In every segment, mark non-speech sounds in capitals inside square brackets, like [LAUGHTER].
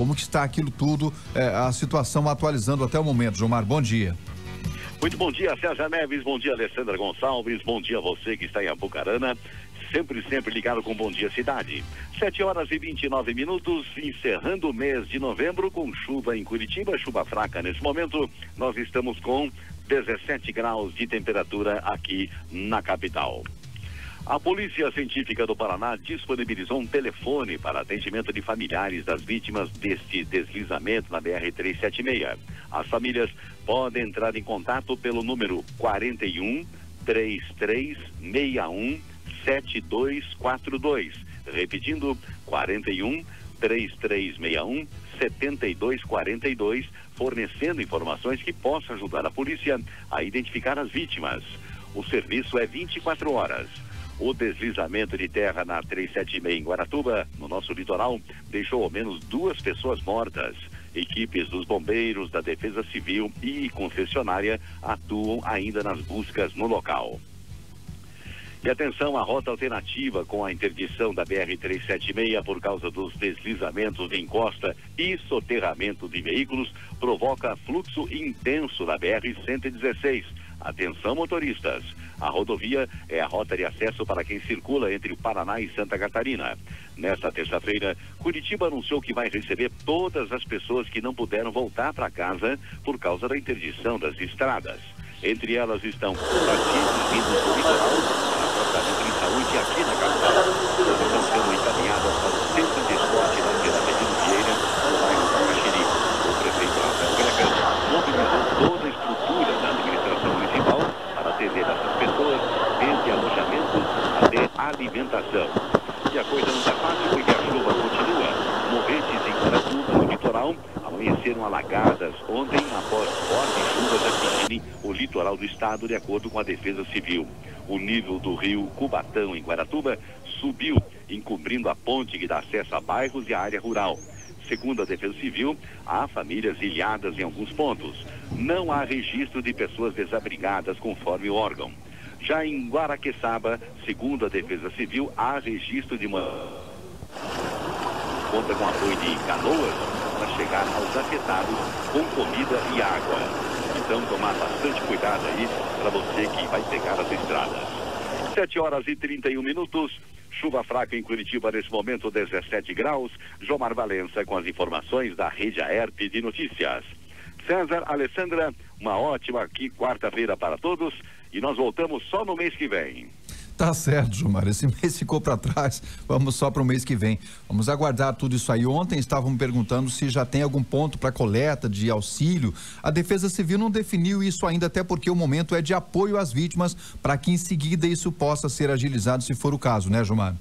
Como que está aquilo tudo, é, a situação atualizando até o momento. Gilmar, bom dia. Muito bom dia, César Neves, bom dia, Alessandra Gonçalves, bom dia a você que está em Apucarana sempre, sempre ligado com Bom Dia Cidade. 7 horas e 29 minutos, encerrando o mês de novembro com chuva em Curitiba, chuva fraca nesse momento. Nós estamos com 17 graus de temperatura aqui na capital. A Polícia Científica do Paraná disponibilizou um telefone para atendimento de familiares das vítimas deste deslizamento na BR-376. As famílias podem entrar em contato pelo número 41 3361 7242. Repetindo, 41 3361 7242, fornecendo informações que possam ajudar a polícia a identificar as vítimas. O serviço é 24 horas. O deslizamento de terra na 376 em Guaratuba, no nosso litoral, deixou ao menos duas pessoas mortas. Equipes dos bombeiros, da Defesa Civil e concessionária atuam ainda nas buscas no local. E atenção, a rota alternativa com a interdição da BR-376 por causa dos deslizamentos de encosta e soterramento de veículos provoca fluxo intenso na BR-116. Atenção, motoristas. A rodovia é a rota de acesso para quem circula entre o Paraná e Santa Catarina. Nesta terça-feira, Curitiba anunciou que vai receber todas as pessoas que não puderam voltar para casa por causa da interdição das estradas. Entre elas estão pacientes vindos do litoral tratamento de saúde aqui na capital. Elas estão sendo encaminhadas para o Centro de Esporte da Vila Medina Vieira, no bairro Cacaxiri. O prefeito Rafael Greca mobilizou toda a estrutura da administração municipal para atender essas pessoas, desde alojamento até alimentação. E a coisa não está fácil porque a chuva continua. Morretes em Guaratuba, no litoral, amanheceram alagadas ontem após fortes chuvas atingirem o litoral do estado, de acordo com a Defesa Civil o nível do rio Cubatão, em Guaratuba, subiu, encobrindo a ponte que dá acesso a bairros e à área rural. Segundo a Defesa Civil, há famílias ilhadas em alguns pontos. Não há registro de pessoas desabrigadas, conforme o órgão. Já em Guaraqueçaba, segundo a Defesa Civil, há registro de uma. Conta com apoio de canoas para chegar aos afetados com comida e água. Então, tomar bastante cuidado aí para você que vai pegar as estradas. 7 horas e 31 minutos. Chuva fraca em Curitiba nesse momento, 17 graus. Jomar Valença com as informações da Rede AERP de Notícias. César, Alessandra, uma ótima aqui quarta-feira para todos e nós voltamos só no mês que vem. Tá certo, Gilmar. Esse [LAUGHS] mês ficou para trás. Vamos só para o mês que vem. Vamos aguardar tudo isso aí. Ontem estavam perguntando se já tem algum ponto para coleta de auxílio. A Defesa Civil não definiu isso ainda, até porque o momento é de apoio às vítimas, para que em seguida isso possa ser agilizado, se for o caso, né, Gilmar?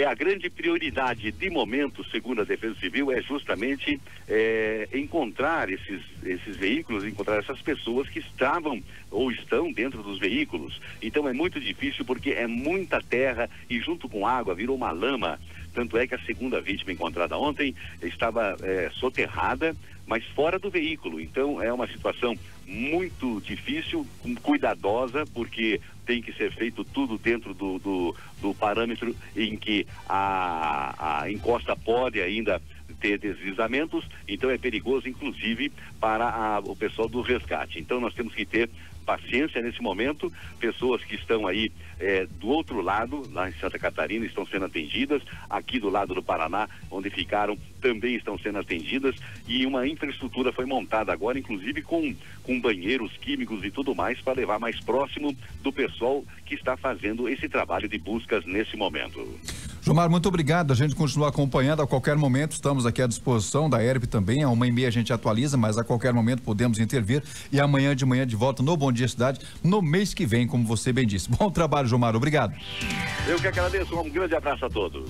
É a grande prioridade de momento, segundo a Defesa Civil, é justamente é, encontrar esses, esses veículos, encontrar essas pessoas que estavam ou estão dentro dos veículos. Então é muito difícil porque é muita terra e junto com água virou uma lama. Tanto é que a segunda vítima encontrada ontem estava é, soterrada, mas fora do veículo. Então é uma situação muito difícil, cuidadosa, porque tem que ser feito tudo dentro do, do, do parâmetro em que a, a encosta pode ainda ter deslizamentos, então é perigoso, inclusive, para a, o pessoal do resgate. Então nós temos que ter paciência nesse momento. Pessoas que estão aí é, do outro lado, lá em Santa Catarina, estão sendo atendidas. Aqui do lado do Paraná, onde ficaram, também estão sendo atendidas. E uma infraestrutura foi montada agora, inclusive com, com banheiros químicos e tudo mais, para levar mais próximo do pessoal que está fazendo esse trabalho de buscas nesse momento. Gilmar, muito obrigado. A gente continua acompanhando a qualquer momento. Estamos aqui à disposição da ERP também. A uma e meia a gente atualiza, mas a qualquer momento podemos intervir. E amanhã de manhã de volta no Bom Dia Cidade, no mês que vem, como você bem disse. Bom trabalho, Gilmar. Obrigado. Eu que agradeço. Um grande abraço a todos.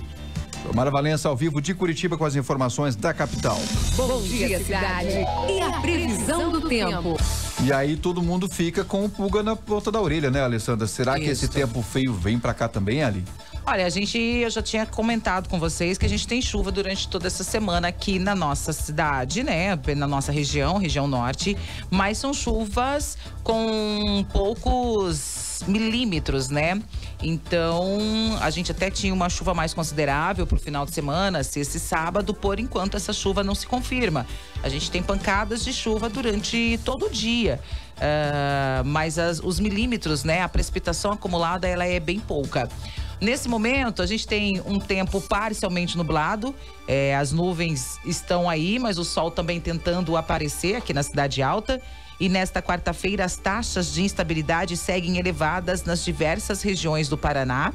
Gilmar Valença ao vivo de Curitiba com as informações da capital. Bom dia, cidade. E a previsão do tempo. E aí todo mundo fica com o pulga na ponta da orelha, né, Alessandra? Será Isso. que esse tempo feio vem para cá também, Ali? Olha, a gente, eu já tinha comentado com vocês que a gente tem chuva durante toda essa semana aqui na nossa cidade, né? Na nossa região, região norte. Mas são chuvas com poucos milímetros, né? Então, a gente até tinha uma chuva mais considerável para o final de semana, se esse sábado, por enquanto essa chuva não se confirma. A gente tem pancadas de chuva durante todo o dia. Uh, mas as, os milímetros, né? A precipitação acumulada ela é bem pouca. Nesse momento, a gente tem um tempo parcialmente nublado. É, as nuvens estão aí, mas o sol também tentando aparecer aqui na Cidade Alta. E nesta quarta-feira, as taxas de instabilidade seguem elevadas nas diversas regiões do Paraná.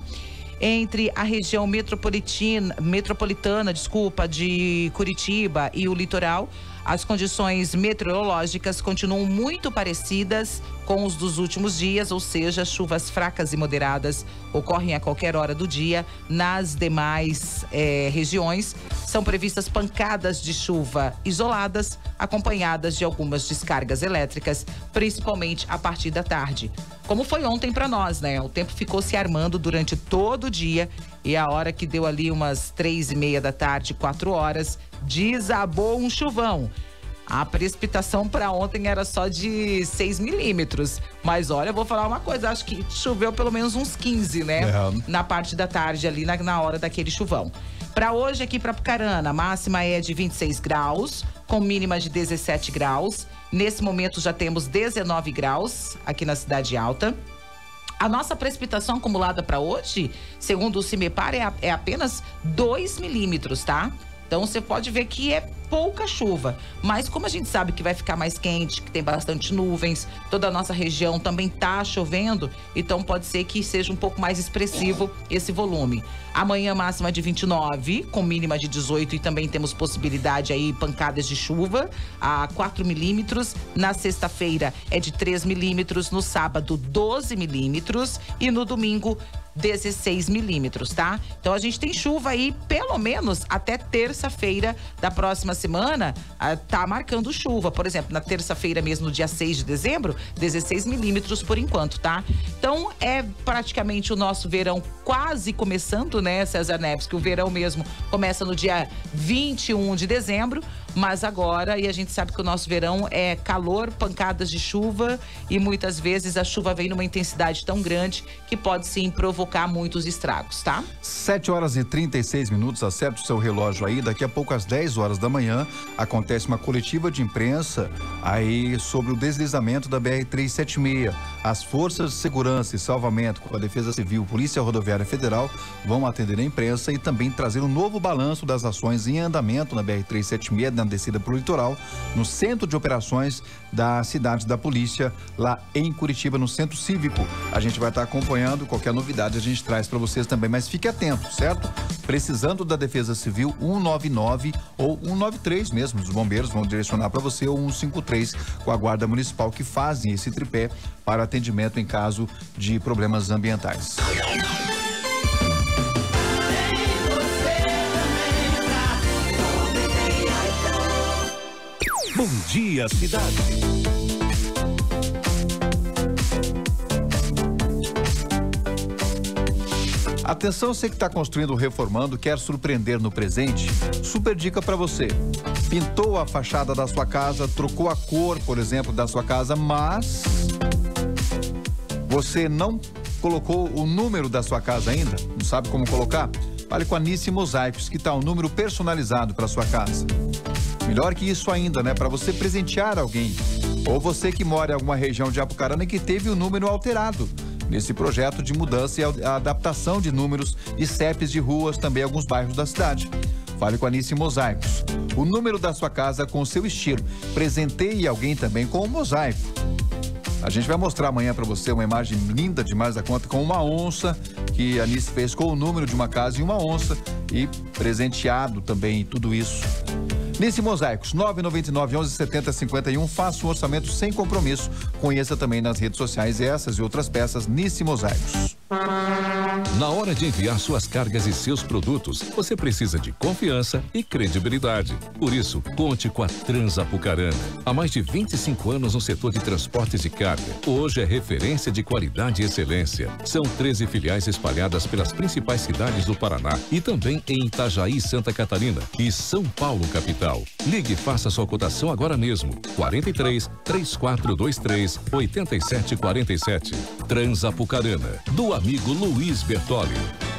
Entre a região metropolitana, metropolitana, desculpa, de Curitiba e o litoral, as condições meteorológicas continuam muito parecidas com os dos últimos dias, ou seja, chuvas fracas e moderadas ocorrem a qualquer hora do dia. Nas demais eh, regiões, são previstas pancadas de chuva isoladas, acompanhadas de algumas descargas elétricas, principalmente a partir da tarde. Como foi ontem para nós, né? O tempo ficou se armando durante todo o dia e a hora que deu ali umas três e meia da tarde, quatro horas, desabou um chuvão. A precipitação para ontem era só de 6 milímetros. Mas olha, eu vou falar uma coisa: acho que choveu pelo menos uns 15, né? É. Na parte da tarde, ali na, na hora daquele chuvão. Para hoje, aqui para Pucarana, a máxima é de 26 graus, com mínima de 17 graus. Nesse momento já temos 19 graus aqui na Cidade Alta. A nossa precipitação acumulada para hoje, segundo o CIMEPAR, é, é apenas 2 milímetros, tá? Então você pode ver que é pouca chuva, mas como a gente sabe que vai ficar mais quente, que tem bastante nuvens, toda a nossa região também tá chovendo, então pode ser que seja um pouco mais expressivo esse volume. Amanhã máxima de 29, com mínima de 18 e também temos possibilidade aí pancadas de chuva a 4 milímetros. Na sexta-feira é de 3 milímetros, no sábado 12 milímetros e no domingo 16 milímetros, tá? Então a gente tem chuva aí pelo menos até terça-feira da próxima semana, ah, tá marcando chuva. Por exemplo, na terça-feira mesmo, dia 6 de dezembro, 16 milímetros por enquanto, tá? Então é praticamente o nosso verão quase começando, né, César Neves? Que o verão mesmo começa no dia 21 de dezembro. Mas agora, e a gente sabe que o nosso verão é calor, pancadas de chuva e muitas vezes a chuva vem numa intensidade tão grande que pode sim provocar muitos estragos, tá? 7 horas e 36 minutos, acerte o seu relógio aí. Daqui a pouco, às 10 horas da manhã, acontece uma coletiva de imprensa aí sobre o deslizamento da BR-376. As forças de segurança e salvamento com a Defesa Civil, Polícia Rodoviária Federal vão atender a imprensa e também trazer um novo balanço das ações em andamento na BR-376 na descida para o litoral, no centro de operações da cidade da polícia, lá em Curitiba, no centro cívico. A gente vai estar acompanhando qualquer novidade, a gente traz para vocês também, mas fique atento, certo? Precisando da Defesa Civil, 199 ou 193 mesmo, os bombeiros vão direcionar para você ou 153 com a Guarda Municipal que fazem esse tripé para atendimento em caso de problemas ambientais. Bom dia, cidade. Atenção, você que está construindo ou reformando, quer surpreender no presente? Super dica para você. Pintou a fachada da sua casa, trocou a cor, por exemplo, da sua casa, mas você não colocou o número da sua casa ainda? Não sabe como colocar? Fale com a Nice Mosaicos, que está um número personalizado para sua casa. Melhor que isso ainda, né? Para você presentear alguém. Ou você que mora em alguma região de Apucarana que teve o número alterado. Nesse projeto de mudança e adaptação de números e CEPs de ruas, também alguns bairros da cidade. Fale com a Anice Mosaicos. O número da sua casa com o seu estilo. Presenteie alguém também com o mosaico. A gente vai mostrar amanhã para você uma imagem linda demais da conta com uma onça que a Anice fez com o número de uma casa e uma onça e presenteado também tudo isso Nice Mosaicos, 999 1170 51. Faça um orçamento sem compromisso. Conheça também nas redes sociais essas e outras peças Nice Mosaicos. Na hora de enviar suas cargas e seus produtos, você precisa de confiança e credibilidade. Por isso, conte com a Transapucarana. Há mais de 25 anos no setor de transportes de carga. Hoje é referência de qualidade e excelência. São 13 filiais espalhadas pelas principais cidades do Paraná e também em Itajaí, Santa Catarina e São Paulo, capital. Ligue e faça sua cotação agora mesmo. 43 3423 8747. Transapucarana, do amigo Luiz Bertoli.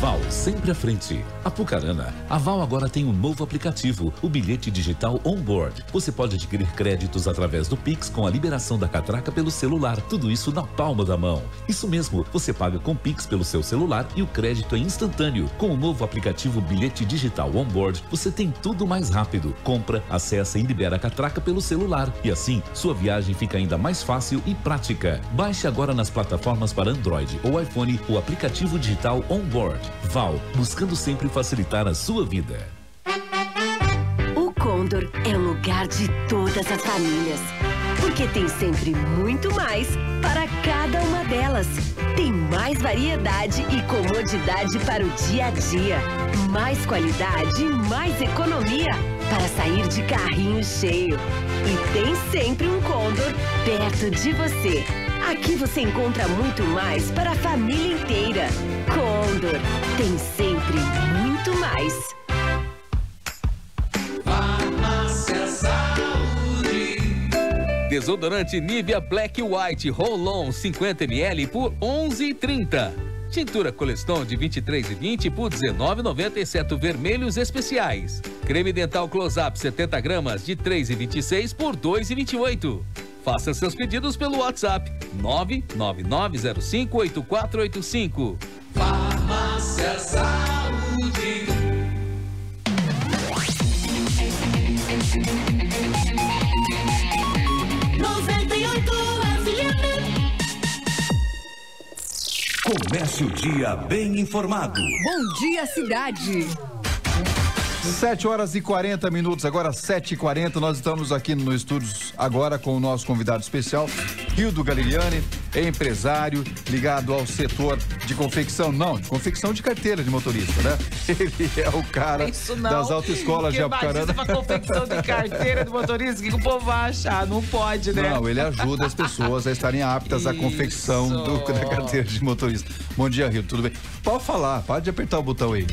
Val sempre à frente. Apucarana, a Val agora tem um novo aplicativo, o bilhete digital Onboard. Você pode adquirir créditos através do Pix com a liberação da catraca pelo celular. Tudo isso na palma da mão. Isso mesmo, você paga com Pix pelo seu celular e o crédito é instantâneo. Com o novo aplicativo Bilhete Digital Onboard, você tem tudo mais rápido. Compra, acessa e libera a catraca pelo celular. E assim, sua viagem fica ainda mais fácil e prática. Baixe agora nas plataformas para Android ou iPhone o aplicativo digital Onboard. Val, buscando sempre facilitar a sua vida. O Condor é o lugar de todas as famílias. Porque tem sempre muito mais para cada uma delas. Tem mais variedade e comodidade para o dia a dia. Mais qualidade e mais economia para sair de carrinho cheio. E tem sempre um Condor perto de você. Aqui você encontra muito mais para a família inteira. Condor tem sempre muito mais. Farmácia Saúde. Desodorante Nivea Black White Roll-On 50 ml por 11,30. Tintura Coleston de 23 e 20 por 19,90 exceto vermelhos especiais. Creme dental Close-Up 70 gramas de 3,26 por 2,28. Faça seus pedidos pelo WhatsApp 999058485. Farmácia Saúde. Comece o dia bem informado. Bom dia, cidade. 7 horas e 40 minutos, agora 7 e 40 Nós estamos aqui no estúdios agora com o nosso convidado especial, Rildo Galigliani, empresário ligado ao setor de confecção, não, de confecção de carteira de motorista, né? [LAUGHS] Ele é o cara Isso não, das autoescolas de Apucarana. Uma confecção de carteira de motorista, o que, o povo vai achar? Não pode, né? Não, ele ajuda as pessoas a estarem aptas à confecção do, da carteira de motorista. Bom dia, Rildo, tudo bem? Pode falar, pode apertar o botão aí.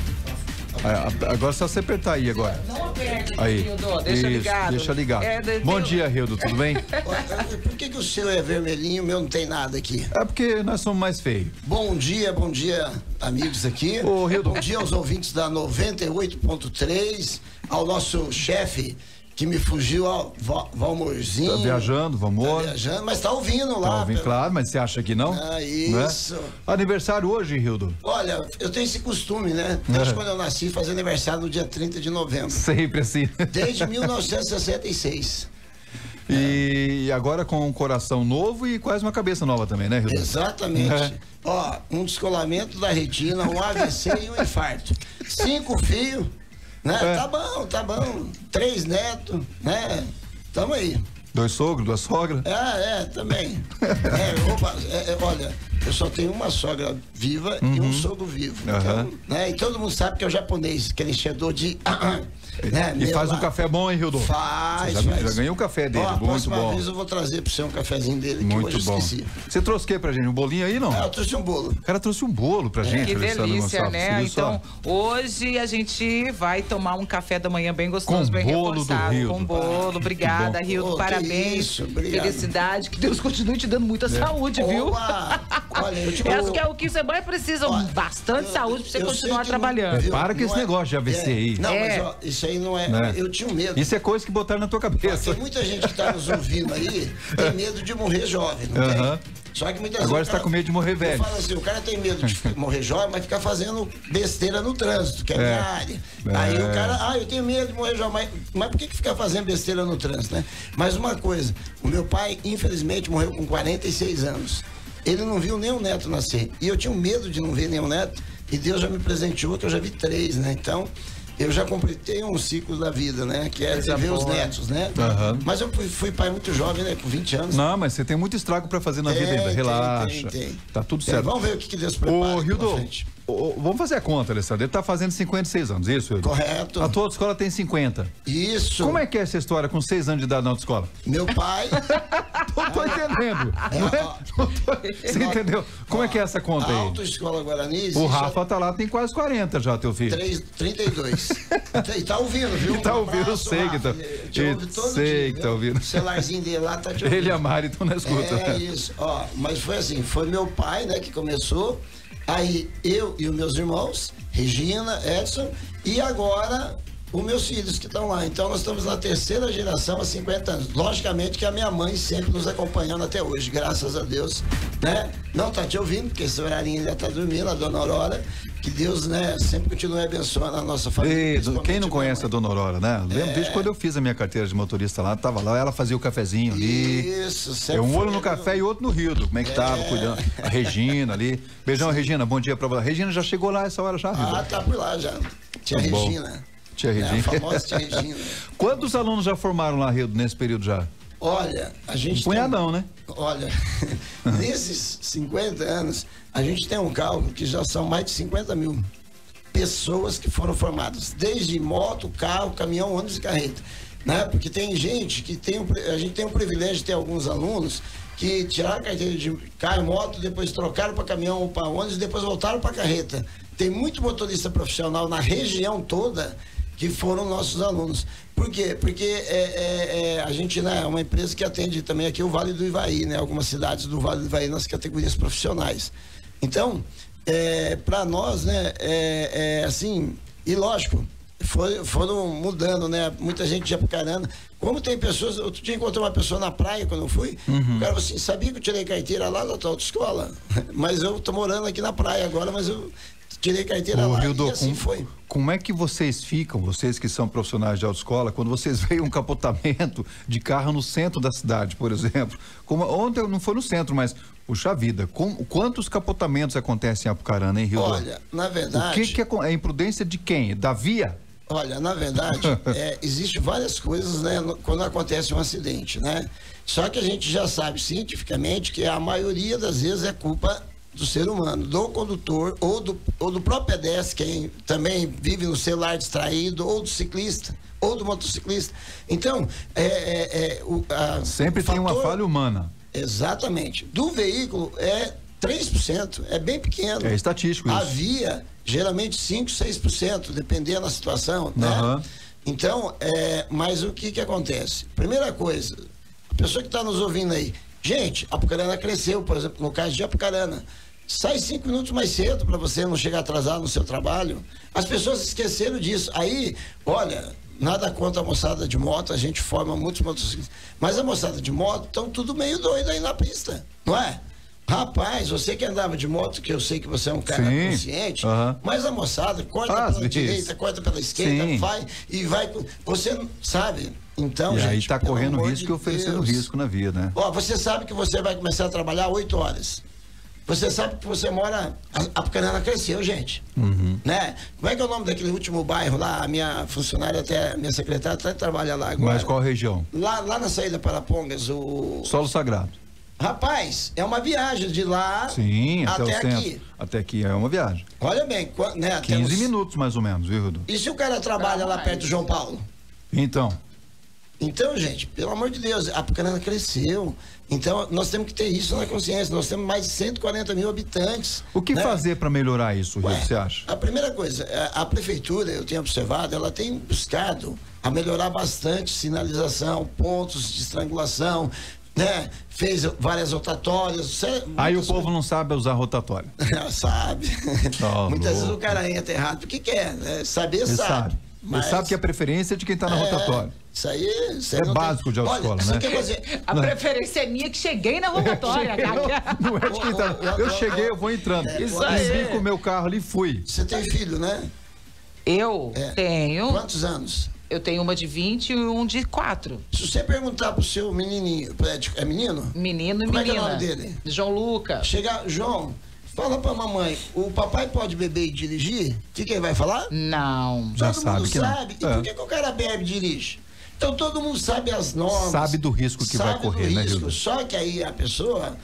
Agora só você apertar aí agora. Não aperte, Aí. Rildo, deixa Isso, ligado. Deixa ligado. É, Bom tem- dia, Rildo, tudo bem? [LAUGHS] Por que, que o seu é vermelhinho e o meu não tem nada aqui? É porque nós somos mais feios. Bom dia, bom dia, amigos aqui. Ô, Rildo. Bom dia aos ouvintes da 98.3, ao nosso chefe que me fugiu, ao Val- Valmorzinho. Tá viajando, vamos. Tá viajando, mas tá ouvindo Tá lá. ouvindo, pelo- claro, mas você acha que não? Ah, Né? isso. Aniversário hoje, Rildo? Olha, eu tenho esse costume, né? Desde quando eu nasci, fazer aniversário no dia 30 de novembro. Sempre assim. Desde [LAUGHS] 1966. E agora com um coração novo e quase uma cabeça nova também, né, Rildo? Exatamente. É. Ó, um descolamento da retina, um AVC e um infarto. [LAUGHS] Cinco filhos, né? É. Tá bom, tá bom. Três netos, né? Tamo aí. Dois sogros, duas sogras? Ah, é, também. [LAUGHS] É, opa, é, é, olha, eu só tenho uma sogra viva e um sogro vivo. Então, Uhum. Né? E todo mundo sabe que é o japonês, aquele enchedor de. [CLEARS THROAT] [CLEARS THROAT] né, E meu faz um café bom, hein, Rildo? Faz, Você já, faz. já ganhou o café dele, Ó, muito bom. vez eu vou trazer pro você um cafezinho dele, que Muito bom. esqueci. Você trouxe o que pra gente? Um bolinho aí, não? Ah, eu trouxe um bolo. O cara trouxe um bolo pra gente, Que delícia, Gonçalves. né? Então, hoje a gente vai tomar um café da manhã bem gostoso, Com bem bolo do reforçado. Rildo. Com bolo. Obrigada. Rildo. Oh, que Parabéns. isso, obrigado. Felicidade. Que Deus continue te dando muita saúde, viu? Olha, eu te [LAUGHS] Acho que é o que você mais precisa, Olha, bastante eu- saúde pra você continuar trabalhando. não- É, para com esse negócio de AVC aí. Não, É. mas ó, isso aí não é. Né? Eu tinha medo. Isso é coisa que botaram na tua cabeça. Tem muita gente que tá nos ouvindo aí, tem medo de morrer jovem, não tem? Só que muitas Agora vezes. você tá com medo de morrer velho. Assim, o cara tem medo de ficar- [LAUGHS] morrer jovem, mas fica fazendo besteira no trânsito, que é, É. minha área. É. Aí o cara, ah, eu tenho medo de morrer jovem, mas, mas por que, que fica fazendo besteira no trânsito, né? Mas uma coisa, o meu pai, infelizmente, morreu com 46 anos. Ele não viu nem o neto nascer. E eu tinha medo de não ver nenhum neto, e Deus já me presenteou que eu já vi três, né? Então. Eu já completei um ciclo da vida, né? Que é ver os netos, né? Aham. Mas eu fui, fui pai muito jovem, né? Com 20 anos. Não, mas você tem muito estrago pra fazer na Tem, vida ainda. tem, Relaxa. tem, tem. Tá tudo Tem, certo. Vamos ver o que, que Deus prepara. Ô, Rildo, ô, vamos fazer a conta, Alessandro. Ele tá fazendo 56 anos, isso? Hildo? Correto. A tua autoescola tem 50. Isso. Como é que é essa história com 6 anos de idade na autoescola? Meu pai. [LAUGHS] Não tô entendendo. É, Não é? Não tô- Você entendeu? Como é que é essa conta a aí? autoescola Guarani. O Rafa tá lá, tem quase 40 já, teu filho. três- 32. [LAUGHS] e tá ouvindo, viu? Tá Um ouvindo, eu sei que tá-. Ele todo sei dia, que tá ouvindo. O celularzinho dele lá tá te ouvindo. Ele e a Mari estão na escuta. É isso, ó, mas foi assim, foi meu pai, né, que começou, aí eu e os meus irmãos, Regina, Edson, e agora os meus filhos que estão lá. Então nós estamos na terceira geração há 50 anos. Logicamente que a minha mãe sempre nos acompanhando até hoje, graças a Deus, né? Não tá te ouvindo, porque esse horarinho já tá dormindo, a dona Aurora, que Deus, né, sempre continue abençoando a nossa família. Principalmente quem não conhece a Dona Aurora, né? Lembro desde quando eu fiz a minha carteira de motorista lá, tava lá, ela fazia o cafezinho ali. Isso, É sempre um olho no café e outro no Rio. Como é que tava cuidando? A Regina ali. Beijão, Regina, bom dia pra você. Regina já chegou lá essa hora já, Rildo? Ah, tá por lá já. Tia Tá. Regina. Tia É, a Regina. famosa tia Regina. [LAUGHS] Quantos alunos já formaram lá, Rildo, nesse período já? Olha, a gente. Um punhadão, tem- né? Olha, [LAUGHS] nesses 50 anos, a gente tem um cálculo que já são mais de 50 mil pessoas que foram formadas, desde moto, carro, caminhão, ônibus e carreta. Né? Porque tem gente que tem, a gente tem o privilégio de ter alguns alunos que tiraram a carteira de carro e moto, depois trocaram para caminhão ou para ônibus e depois voltaram para carreta. Tem muito motorista profissional na região toda que foram nossos alunos. Por quê? Porque é, é, é, a gente né, é uma empresa que atende também aqui o Vale do Ivaí, né? Algumas cidades do Vale do Ivaí nas categorias profissionais. Então, para nós, né, é, é assim, e lógico, foi, foram mudando, né? Muita gente de Apucarana. Como tem pessoas, outro dia encontrei uma pessoa na praia quando eu fui, o cara falou assim, sabia que eu tirei carteira lá da tua autoescola? [LAUGHS] Mas eu tô morando aqui na praia agora, mas eu tirei carteira Ô, lá. Rildo, e assim como, foi. como é que vocês ficam, vocês que são profissionais de autoescola, quando vocês [LAUGHS] veem um capotamento de carro no centro da cidade, por exemplo? Como, ontem não foi no centro, mas, puxa vida, com- quantos capotamentos acontecem em Apucarana, hein, Rildo? Olha, na o verdade. que, que é, é imprudência de quem? Da via? Olha, na verdade, [LAUGHS] é, existe várias coisas, né, no- quando acontece um acidente, né? Só que a gente já sabe cientificamente que a maioria das vezes é culpa do ser humano, do condutor ou do, ou do próprio pedestre, quem também vive no celular distraído, ou do ciclista, ou do motociclista. Então, é, é, é, o, a- Sempre o tem uma fator- falha humana. Exatamente. Do veículo é 3%, é bem pequeno. É estatístico isso. via, geralmente 5, 6%, dependendo da situação, né? Aham. Então, é, mas o que que acontece? Primeira coisa, a pessoa que está nos ouvindo aí, gente, Apucarana cresceu, por exemplo, no caso de Apucarana, sai cinco minutos mais cedo para você não chegar atrasado no seu trabalho. As pessoas esqueceram disso. Aí, olha, nada contra a moçada de moto, a gente forma muitos motociclistas, mas a moçada de moto estão tudo meio doido aí na pista, não é? Rapaz, você que andava de moto, que eu sei que você é um cara Sim. consciente, Aham. mas a moçada corta Às pela direita, corta pela esquerda, Sim. vai e vai. Você sabe. Então, e gente. aí tá pelo correndo risco de e oferecendo Deus. risco na via, né? Ó, você sabe que você vai começar a trabalhar 8 horas. Você sabe que você mora. A Apucarana cresceu, gente. Uhum. Né? Como é que é o nome daquele último bairro lá? A minha funcionária, até, a minha secretária, até trabalha lá agora. Mas qual região? Lá, lá na saída para Pongas, o. Solo Sagrado. Rapaz, é uma viagem de lá Sim, até, até, centro. aqui. Até aqui é uma viagem. Olha bem, né? 15 temos- minutos mais ou menos, viu, Rudo? E se o cara trabalha lá perto do João Paulo? Então, Então, gente, pelo amor de Deus, a Apucarana cresceu. Então, nós temos que ter isso na consciência. Nós temos mais de 140 mil habitantes. o que né? fazer para melhorar isso, Rio, Ué, você acha? A primeira coisa, é, a, a prefeitura, eu tenho observado, ela tem buscado a melhorar bastante sinalização, pontos de estrangulação, né? Fez várias rotatórias. cê- Aí o povo não sabe usar rotatório. [LAUGHS] sabe. Tá [LAUGHS] Muitas vezes o cara entra errado porque quer, né? Saber Ele sabe. sabe. Mas- Ele sabe que a preferência é de quem tá na É, rotatória. Isso aí, isso aí É não básico de Olha, autoescola, você né? quer fazer- A preferência é minha que cheguei na rotatória, cara. Não é de quem tá. Eu cheguei, eu vou entrando. Isso aí. Com o meu carro ali e fui. Você tem filho, né? Eu É. tenho. Quantos anos? Eu tenho uma de 20 e um de 4. Se você perguntar pro seu menininho, é menino? Menino e Como é que é o menina. nome dele? João Luca. Chegar, João, fala pra mamãe, o papai pode beber e dirigir? O que, que ele vai falar? Não. Já todo sabe mundo que não. sabe. E É. por que, que o cara bebe e dirige? Então todo mundo sabe as normas. Sabe do risco que vai correr, do né, risco. Hilda? Só que aí a pessoa,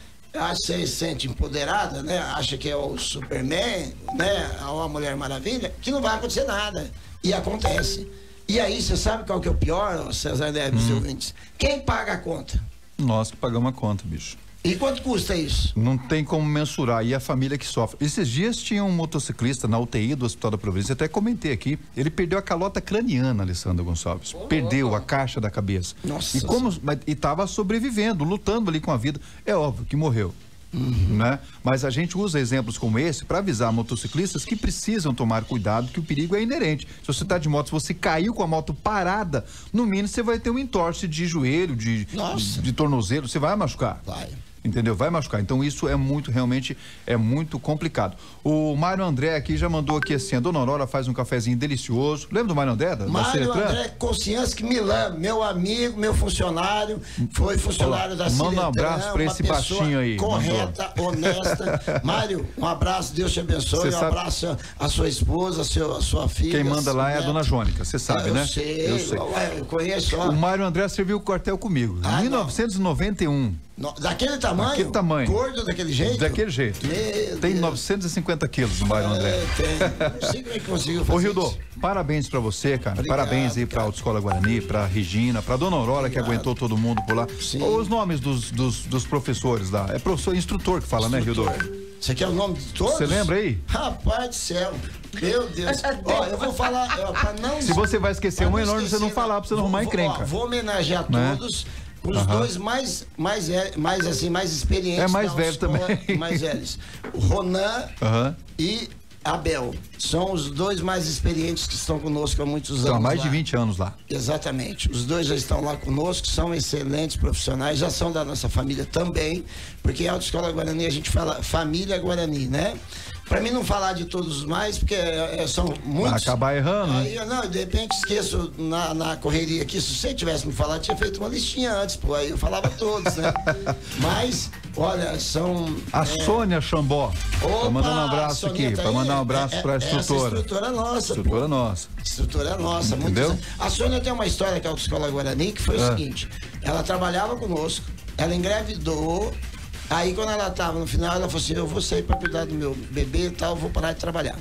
se sente empoderada, né? Acha que é o Superman, né? Ou a Mulher Maravilha, que não vai acontecer nada. E acontece. E aí, você sabe qual que é o pior, César Neves e ouvintes? Quem paga a conta? Nós que pagamos a conta, bicho. E quanto custa isso? Não tem como mensurar. E a família que sofre. Esses dias tinha um motociclista na UTI do Hospital da Província, até comentei aqui. Ele perdeu a calota craniana, Alessandro Gonçalves. perdeu a caixa da cabeça. Nossa E como e estava sobrevivendo, lutando ali com a vida. É óbvio que morreu. Né? Mas a gente usa exemplos como esse para avisar motociclistas que precisam tomar cuidado, que o perigo é inerente. Se você está de moto, se você caiu com a moto parada, no mínimo você vai ter um entorse de joelho, de, de, de tornozelo, você vai machucar. Vai. Entendeu? Vai machucar. Então isso é muito, realmente, é muito complicado. O Mário André aqui já mandou aqui assim, a Dona Aurora faz um cafezinho delicioso. Lembra do Mário André? Da, da Mário Ciretran? André Consciência Milan, meu amigo, meu funcionário, foi funcionário da Manda um Ciretran, abraço pra esse baixinho aí, Correta, honesta. [LAUGHS] Mário, um abraço, Deus te abençoe. Cê um sabe- abraço a sua esposa, a, seu, a sua filha. Quem manda lá é a. Dona Jônica, você sabe, eu né? Sei, Eu sei. Eu conheço, ó. O Mário André serviu o quartel comigo. Ah, em não. 1991. No- daquele tamanho? Daquele tamanho. Gordo daquele jeito? Daquele jeito. Meu Tem Deus. 950 quilos o Mário André. É, tem. Não sei como é que conseguiu fazer Ô, Rildo, isso. parabéns pra você, cara. Obrigado, parabéns aí pra Autoescola Guarani, pra Regina, pra Dona Aurora, que aguentou todo mundo por lá. Sim. Os nomes dos, dos, dos professores lá. É professor, instrutor que fala, né, Rildo? Você quer o nome de todos? Você lembra aí? Rapaz do céu. Meu Deus. [LAUGHS] Ó, eu vou falar, ó, pra não... Se você vai esquecer um enorme, você não esquecer, falar pra você não vou- arrumar encrenca. ó, Vou homenagear Né? todos. Os dois mais, mais, é- mais, assim, mais experientes. É mais velho também. Mais velhos. Ronan Aham. e Abel. São os dois mais experientes que estão conosco há muitos Estão há anos. mais de lá. 20 anos lá. Exatamente. Os dois já estão lá conosco, são excelentes profissionais, já são da nossa família também, porque a Autoescola Guarani a gente fala família Guarani, né? Para mim não falar de todos os mais, porque é, é, são muitos. Vai acabar errando, né? Aí, eu, não, de repente esqueço na, na correria aqui. Se você tivesse me falado, tinha feito uma listinha antes, pô. Aí eu falava todos, né? [LAUGHS] Mas, olha, são. A é, Sônia Chambó. Tá Opa, mandando um abraço aqui. Sonita Pra aí, mandar um abraço é- pra é- instrutora. Essa instrutora é nossa, pô. Instrutora nossa. Estrutura é nossa, muito Entendeu? A Sônia tem uma história com a Autoescola Guarani que foi o seguinte: ela trabalhava conosco, ela engravidou, aí quando ela estava no final, ela falou assim: Eu vou sair para cuidar do meu bebê e tal, vou parar de trabalhar.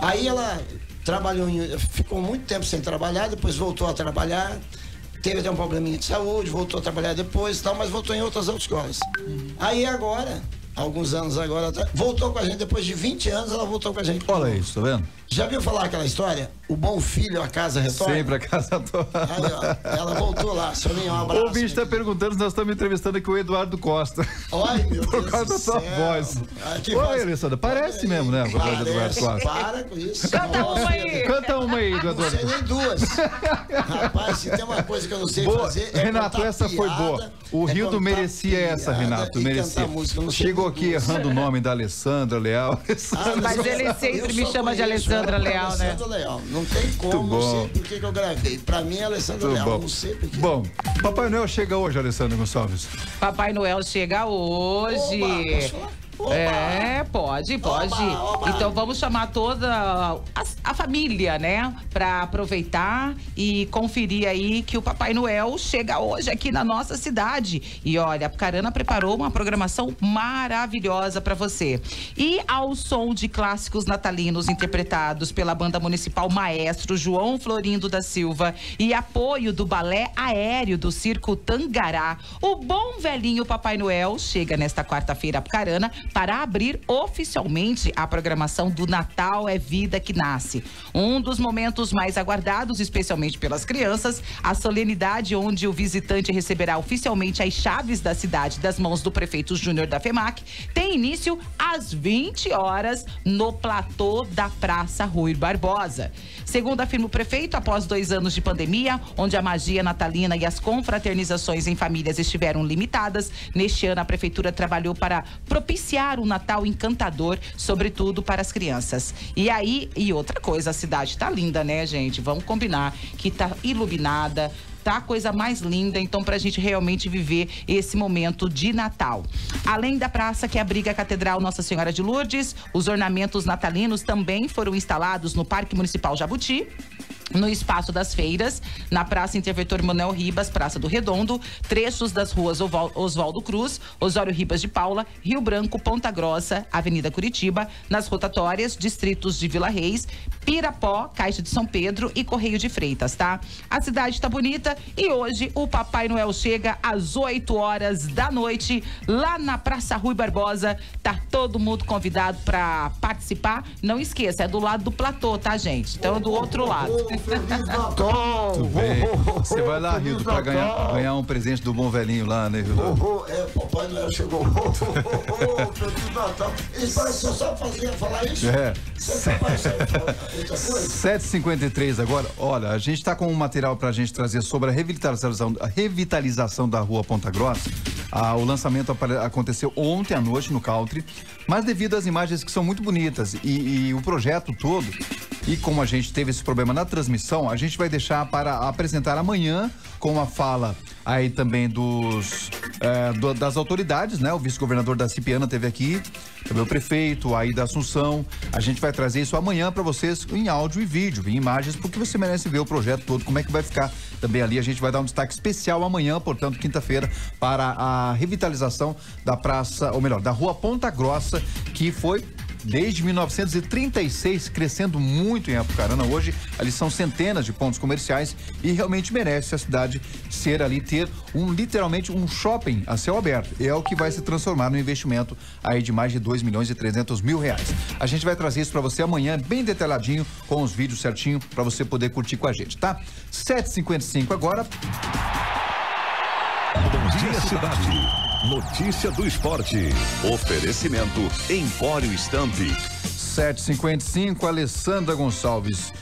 Aí ela trabalhou, em- ficou muito tempo sem trabalhar, depois voltou a trabalhar. Teve até um probleminha de saúde, voltou a trabalhar depois e tal, mas voltou em outras autoescolas. Aí agora, alguns anos agora, voltou com a gente, depois de 20 anos, ela voltou com a gente. Olha isso, tá vendo? Já viu falar aquela história? O bom filho a casa retorna? Sempre a casa toda. Aí, ó, ela voltou lá. Soninho, um abraço. O bicho tá perguntando se nós estamos entrevistando aqui o Eduardo Costa. Ai, meu [LAUGHS] Por Deus causa do da sua voz. Ai, que Oi, voz. Alessandra, parece mesmo, né? A voz do Eduardo Parece, Costa. para com isso. Canta uma aí. Canta uma aí, do Não Eduardo sei nem duas. Rapaz, se tem uma coisa que eu não sei Boa. fazer. É Renato, essa foi piada, boa. O é Rildo contar merecia essa, Renato. Merecia. música, Chegou nem aqui duas. errando o nome da Alessandra Leal. Ah, Mas ele sempre me só chama de conheço Alessandra Leal, né? Alessandra Leal. Não tem como, Muito não bom. sei por que eu gravei. Pra mim é Alessandra Tudo Leal, bom. não sei por que. Bom, Papai Noel chega hoje, Alessandra Gonçalves. Papai Noel chega hoje. Oba? Oba. É, pode, pode. Oba, oba. Então vamos chamar toda a, a família, né? Pra aproveitar e conferir aí que o Papai Noel chega hoje aqui na nossa cidade. E olha, a Carana preparou uma programação maravilhosa pra você. E ao som de clássicos natalinos interpretados pela Banda Municipal Maestro João Florindo da Silva e apoio do Balé Aéreo do Circo Tangará, o bom velhinho Papai Noel chega nesta quarta-feira a Carana para abrir oficialmente a programação do Natal é Vida que Nasce. Um dos momentos mais aguardados, especialmente pelas crianças, a solenidade onde o visitante receberá oficialmente as chaves da cidade das mãos do prefeito Júnior da FEMAC, tem início às 20 horas no platô da Praça Rui Barbosa. Segundo afirma o prefeito, após dois anos de pandemia, onde a magia natalina e as confraternizações em famílias estiveram limitadas, neste ano a prefeitura trabalhou para propiciar um Natal encantador, sobretudo para as crianças. E aí, e outra coisa, a cidade tá linda, né, gente? Vamos combinar que tá iluminada, tá a coisa mais linda, então pra gente realmente viver esse momento de Natal. Além da praça que abriga a Catedral Nossa Senhora de Lourdes, os ornamentos natalinos também foram instalados no Parque Municipal Jabuti. No Espaço das Feiras, na Praça Interventor Manuel Ribas, Praça do Redondo, trechos das ruas Oswaldo Cruz, Osório Ribas de Paula, Rio Branco, Ponta Grossa, Avenida Curitiba, nas rotatórias, distritos de Vila Reis, Pirapó, Caixa de São Pedro e Correio de Freitas, tá? A cidade tá bonita e hoje o Papai Noel chega às 8 horas da noite lá na Praça Rui Barbosa. Tá todo mundo convidado para participar. Não esqueça, é do lado do platô, tá, gente? Então é do outro lado. Muito bem. Você vai lá, Rildo, pra ganhar, ganhar um presente do bom velhinho lá, né, Rildo? Oh, é, Papai Noel chegou. Oh, oh, oh, Feliz Natal. Ele vai só só fazer, falar isso? É. Você é? 7h53 agora. Olha, a gente está com um material para a gente trazer sobre a revitalização, a revitalização da rua Ponta Grossa. Ah, o lançamento aconteceu ontem à noite no Country, mas devido às imagens que são muito bonitas e, e o projeto todo, e como a gente teve esse problema na transmissão, a gente vai deixar para apresentar amanhã com a fala aí também dos eh, do- das autoridades, né? O vice-governador da Cipiana teve aqui, também o prefeito aí da Assunção. A gente vai trazer isso amanhã para vocês em áudio e vídeo, em imagens, porque você merece ver o projeto todo, como é que vai ficar também ali. A gente vai dar um destaque especial amanhã, portanto, quinta-feira, para a revitalização da praça, ou melhor, da rua Ponta Grossa, que foi desde 1936, crescendo muito em Apucarana. Hoje, ali são centenas de pontos comerciais e realmente merece a cidade ser ali, ter um literalmente um shopping a céu aberto. É o que vai se transformar no investimento aí de mais de 2 milhões e 300 mil reais. A gente vai trazer isso para você amanhã, bem detalhadinho, com os vídeos certinho, para você poder curtir com a gente, tá? 7h55 agora. Bom dia, cidade. Notícia do esporte. Oferecimento Empório Stamp. 7h55, Alessandra Gonçalves.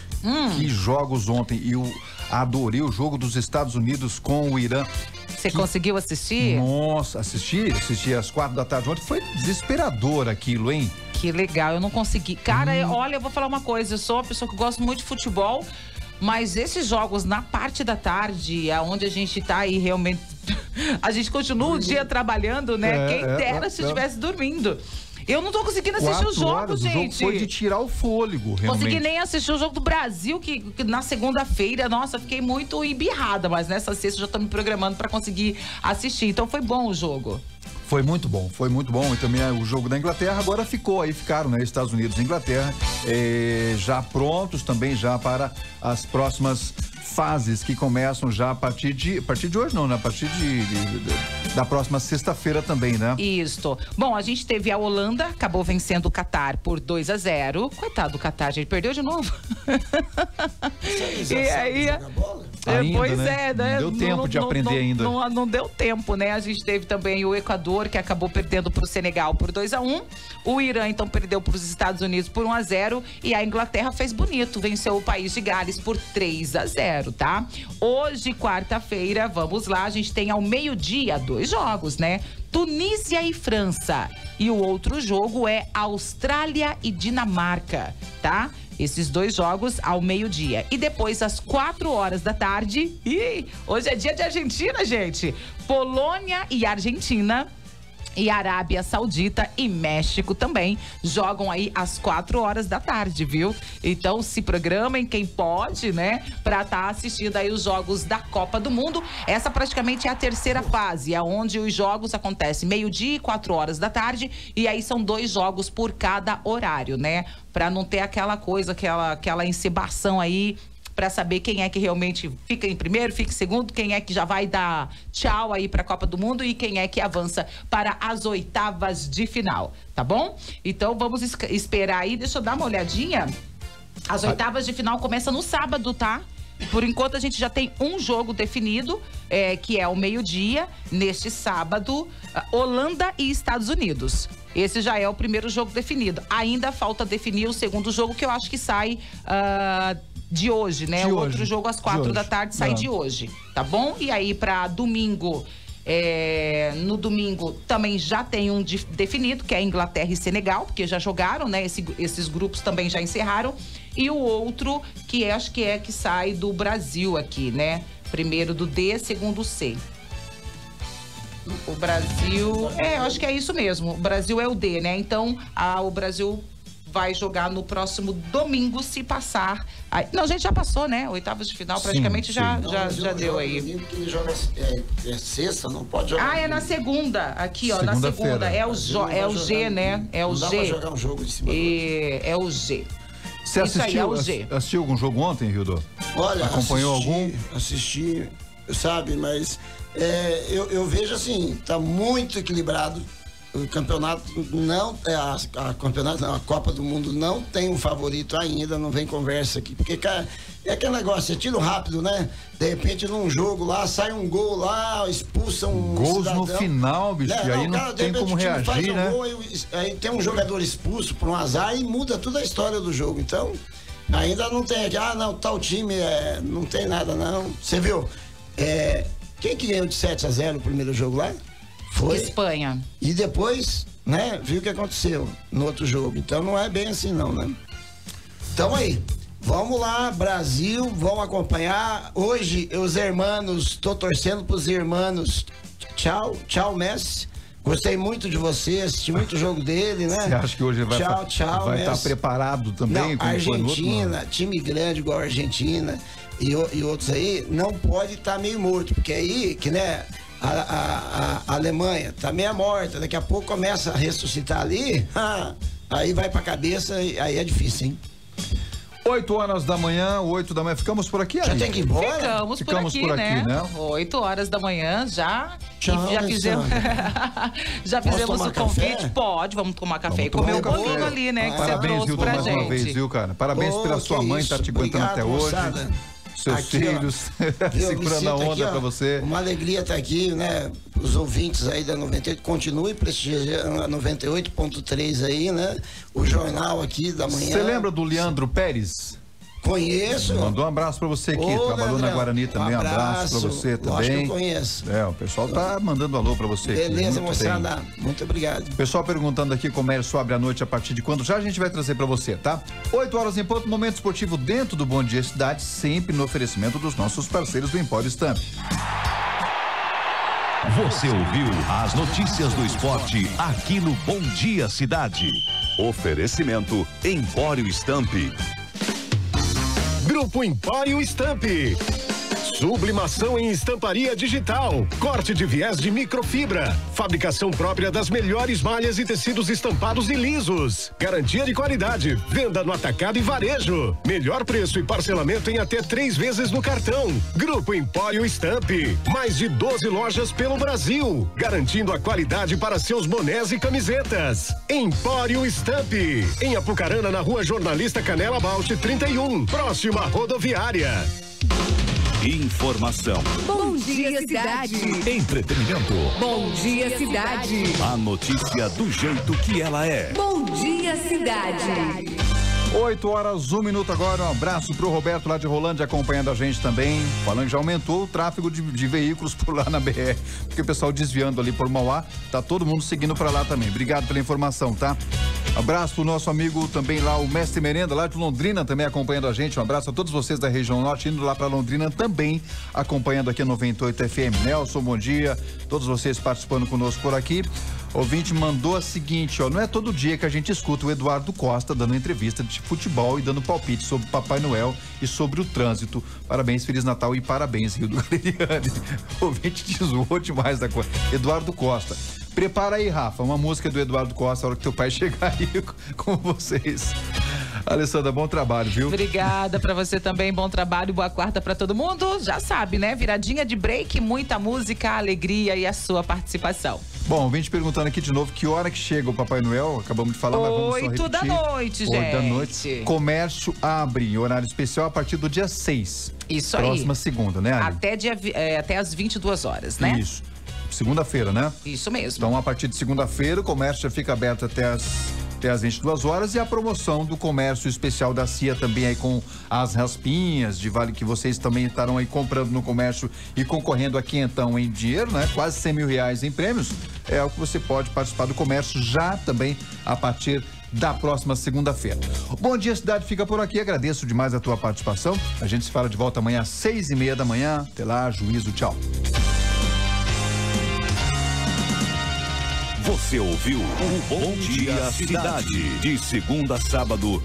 Que jogos ontem. E eu adorei o jogo dos Estados Unidos com o Irã. Você conseguiu assistir? Nossa, assisti, assisti às quatro da tarde ontem. Foi desesperador aquilo, hein? Que legal, eu não consegui. Cara, Hum. eu- olha, eu vou falar uma coisa, eu sou uma pessoa que gosta muito de futebol, mas esses jogos na parte da tarde, aonde a gente tá aí realmente. A gente continua o dia trabalhando, né? É, Quem é, dera é, se é. estivesse dormindo. Eu não tô conseguindo assistir os jogos, horas, o gente. jogo foi de tirar o fôlego, realmente. Consegui nem assistir o jogo do Brasil, que, que na segunda-feira, nossa, fiquei muito embirrada, mas nessa sexta eu já tô me programando pra conseguir assistir. Então foi bom o jogo. Foi muito bom, foi muito bom. E também é, o jogo da Inglaterra agora ficou aí, ficaram, né? Estados Unidos e Inglaterra eh, já prontos também já para as próximas fases que começam já a partir de. A partir de hoje não, né? A partir de, de- de- da próxima sexta-feira também, né? Isto. Bom, a gente teve a Holanda, acabou vencendo o Catar por 2 a 0 Coitado do Catar, gente, perdeu de novo. [LAUGHS] e aí. É, Ainda, pois né? é, né? Não deu tempo de aprender não, ainda. Não, não deu tempo, né? A gente teve também o Equador, que acabou perdendo para o Senegal por 2 a 1 O Irã, então, perdeu para os Estados Unidos por 1 a 0 E a Inglaterra fez bonito, venceu o país de Gales por 3 a 0 tá? Hoje, quarta-feira, vamos lá, a gente tem ao meio-dia dois jogos, né? Tunísia e França. E o outro jogo é Austrália e Dinamarca, tá? Esses dois jogos ao meio-dia. E depois, às quatro horas da tarde. Ih, hoje é dia de Argentina, gente. Polônia e Argentina. E Arábia Saudita e México também jogam aí às quatro horas da tarde, viu? Então se programem quem pode, né? Pra estar assistindo aí os jogos da Copa do Mundo. Essa praticamente é a terceira fase, é onde os jogos acontecem meio-dia e quatro horas da tarde. E aí são dois jogos por cada horário, né? Pra não ter aquela coisa, aquela, aquela encebação aí para saber quem é que realmente fica em primeiro, fica em segundo, quem é que já vai dar tchau aí para a Copa do Mundo e quem é que avança para as oitavas de final, tá bom? Então vamos es- esperar aí, deixa eu dar uma olhadinha. As oitavas de final começam no sábado, tá? Por enquanto a gente já tem um jogo definido, é, que é ao meio-dia, neste sábado, ah, Holanda e Estados Unidos. Esse já é o primeiro jogo definido. Ainda falta definir o segundo jogo, que eu acho que sai ah, de hoje, né? De o hoje. outro jogo às De quatro da tarde sai Ah. de hoje, tá bom? E aí para domingo, é, no domingo também já tem um dif- definido, que é Inglaterra e Senegal, porque já jogaram, né? Esse- esses grupos também já encerraram. E o outro, que é, acho que é que sai do Brasil aqui, né? Primeiro do D, segundo o C. O Brasil. É, eu acho que é isso mesmo. O Brasil é o D, né? Então, a- o Brasil vai jogar no próximo domingo, se passar. Aí, não, a gente já passou, né? Oitavas de final praticamente Sim, já, sim. já, Não, já eu deu aí. domingo porque ele joga é, é sexta, não pode jogar. Ah, é na segunda. Aqui, ó, na Segunda-feira. segunda. É o, Mas jo- ele não é vai o G, né? É o Não dá G. pra jogar um jogo de cima do E é o G. Você Isso aí, assistiu, é o G. ass- assistiu algum jogo ontem, Rildo? Olha, Acompanhou assisti, algum? Assisti, sabe, mas é, eu, eu vejo assim, tá muito equilibrado. O campeonato não, é, a, a campeonato, não, a Copa do Mundo não tem um favorito ainda, não vem conversa aqui. Porque, cara, é aquele negócio, é tiro rápido, né? De repente, num jogo lá, sai um gol lá, expulsa um Gols no cidadão. final, bicho, e aí não cara, tem repente, como o time faz reagir, um né? gol, aí, aí tem um jogador expulso por um azar e muda toda a história do jogo. Então, ainda não tem aqui, ah, não, tal time é, não tem nada, não. Você viu? É, quem que ganhou de 7 a 0 o primeiro jogo lá? Foi. Espanha. E depois, né, viu o que aconteceu no outro jogo. Então não é bem assim, não, né? Então aí. Vamos lá, Brasil, vão acompanhar. Hoje, os irmãos, tô torcendo pros irmãos. Tchau, tchau, Messi. Gostei muito de você, assisti muito o jogo dele, né? Você acha que hoje vai tchau, fa- tchau, vai estar Messi. preparado também? Não, outro, Argentina, time grande igual a Argentina e, o- e outros aí, não pode estar meio morto, porque aí, que né, a, a- a Alemanha tá meio morta, daqui a pouco começa a ressuscitar ali, [LAUGHS] ah, aí vai pra cabeça e aí é difícil, hein? 8 horas da manhã, 8 da manhã. Ficamos por aqui, Já tem que ir embora? Ficamos, Ficamos por aqui, por aqui, né? né? 8 horas da manhã já. Tchau, e já fizemos, [LAUGHS] já fizemos o convite. café? Pode, vamos tomar café e tomar comer o café. bolinho ali, né? Que Parabéns, você trouxe Hilton, pra mais gente. uma vez, viu, cara? Parabéns Ô, pela sua mãe estar te aguentando até hoje. Seus Aqui, filhos [LAUGHS] segurando a onda pra você. Uma alegria estar aqui, né? Os ouvintes aí da 98, continue prestigiando a 98.3 aí, né? O jornal aqui da manhã. Você lembra do Leandro Pérez? Conheço. Mandou um abraço pra você aqui. Ô, Trabalhou na Guarani também. Um abraço, abraço. pra você Lógico também. que eu conheço. É, o pessoal tá mandando alô pra você aqui. Beleza, Muito bem. moçada. Muito obrigado. Pessoal perguntando aqui, comércio abre a noite a partir de quando? Já a gente vai trazer pra você, tá? 8 horas em ponto, momento esportivo dentro do Bom Dia Cidade, sempre no oferecimento dos nossos parceiros do Empório Stamp. Você ouviu as notícias do esporte aqui no Bom Dia Cidade. Oferecimento Empório Stamp. Grupo Empório Stamp. Sublimação em estamparia digital. Corte de viés de microfibra. Fabricação própria das melhores malhas e tecidos estampados e lisos. Garantia de qualidade. Venda no atacado e varejo. Melhor preço e parcelamento em até três vezes no cartão. Grupo Empório Stamp. Mais de 12 lojas pelo Brasil. Garantindo a qualidade para seus bonés e camisetas. Empório Stamp. Em Apucarana, na rua Jornalista Canela Bausch 31. Próxima rodoviária. Informação, Bom dia, cidade. entretenimento. Bom dia, cidade. A notícia do jeito que ela é. Bom dia, cidade. 8 horas, 1 minuto agora. Um abraço pro Roberto lá de Rolândia acompanhando a gente também. Falando que já aumentou o tráfego de, de veículos por lá na BR. Porque o pessoal desviando ali por Mauá, tá todo mundo seguindo pra lá também. Obrigado pela informação, tá? Abraço pro nosso amigo também lá, o Mestre Merenda, lá de Londrina, também acompanhando a gente. Um abraço a todos vocês da região norte, indo lá pra Londrina também, acompanhando aqui a 98 FM. Nelson, bom dia. Todos vocês participando conosco por aqui. Ouvinte mandou a seguinte, ó, não é todo dia que a gente escuta o Eduardo Costa dando entrevista de futebol e dando palpite sobre Papai Noel e sobre o trânsito. Parabéns, Feliz Natal e parabéns, Rio do Galeriane. O [LAUGHS] ouvinte te zoou demais da coisa. Eduardo Costa. Prepara aí, Rafa, uma música do Eduardo Costa, a hora que teu pai [LAUGHS] chegar aí com vocês. Alessandra, bom trabalho, viu? Obrigada pra você também, bom trabalho, boa quarta pra todo mundo. Já sabe, né? Viradinha de break, muita música, alegria e a sua participação. Bom, vem te perguntando aqui de novo que hora que chega o Papai Noel. Acabamos de falar, mas vamos só Oito da repetir. noite, Oito da gente. noite. Comércio abre em horário especial a partir do dia 6. Isso aí. Próxima segunda, né, Ali? Até, dia, é, até as 22 horas, né? Isso. Segunda-feira, né? Isso mesmo. Então, a partir de segunda-feira, o comércio já fica aberto até as, até as 22 horas e a promoção do comércio especial da CIA também aí com as raspinhas de vale que vocês também estarão aí comprando no comércio e concorrendo aqui então em dinheiro, né? Quase 100 mil reais em prêmios. É o que você pode participar do comércio já também a partir da próxima segunda-feira. Bom dia, cidade fica por aqui. Agradeço demais a tua participação. A gente se fala de volta amanhã às seis e meia da manhã. Até lá, juízo, tchau. Você ouviu o Bom Dia Cidade. De segunda a sábado,